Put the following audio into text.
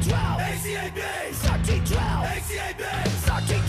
12, ACAB, 12, ACAB, 12.